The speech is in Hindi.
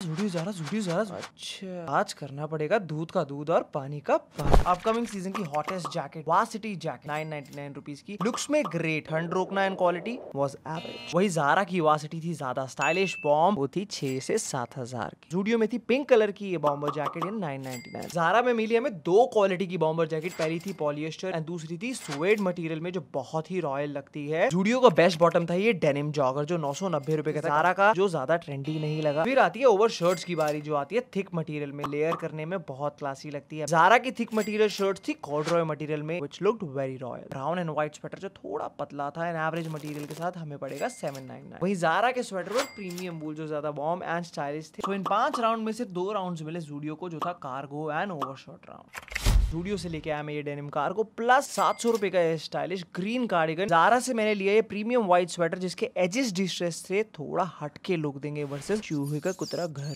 जूडियो जा रहा जूडियो जा रहा। अच्छा। आज करना पड़ेगा दूध का दूध और पानी का पानी। अपकमिंग सीज़न की hottest jacket varsity jacket nine ninety nine rupees की। लुक्स में ग्रेट ठंड रोकना एंड क्वालिटी वॉज़ एवरेज वही जारा की वासिटी थी ज़्यादा स्टाइलिश बॉम्ब वो थी छह से सात हज़ार की। जूडियो में थी पिंक कलर की ये bomber jacket in nine ninety nine Zara में मिली हमें दो क्वालिटी की बॉम्बर जैकेट पहली थी पॉलिएस्टर एंड दूसरी थी स्वेड मटेरियल में जो बहुत ही रॉयल लगती है। जूडियो का बेस्ट बॉटम था ये डेनिम जॉगर जो नौ सौ नब्बे रुपए का जारा का जो ज़्यादा ट्रेंडी नहीं लगा। फिर आती है ओवर शर्ट्स की बारी जो आती है थिक मटेरियल में लेयर करने में बहुत क्लासी लगती है। जारा की थिक मटेरियल शर्ट थी कॉड्रॉय मटेरियल में which looked very royal brown and white sweater जो थोड़ा पतला था एंड एवरेज मटेरियल के साथ हमें पड़ेगा सेवन नाइन नाइन वही जारा के स्वेटर पर प्रीमियम वूल जो ज़्यादा बॉम एंड स्टाइलिश थे तो इन पाँच राउंड में से दो राउंड मिले जूडियो को, जो था cargo and over round studio से लेके आया मैं ये डेनिम कार को प्लस सात सौ रुपए का स्टाइलिश ग्रीन कार्डिगन जारा से मैंने लिया ये प्रीमियम व्हाइट स्वेटर जिसके एजेस डिस्ट्रेस से थोड़ा हटके लुक देंगे वर्सेस चूहे का कुतरा घर।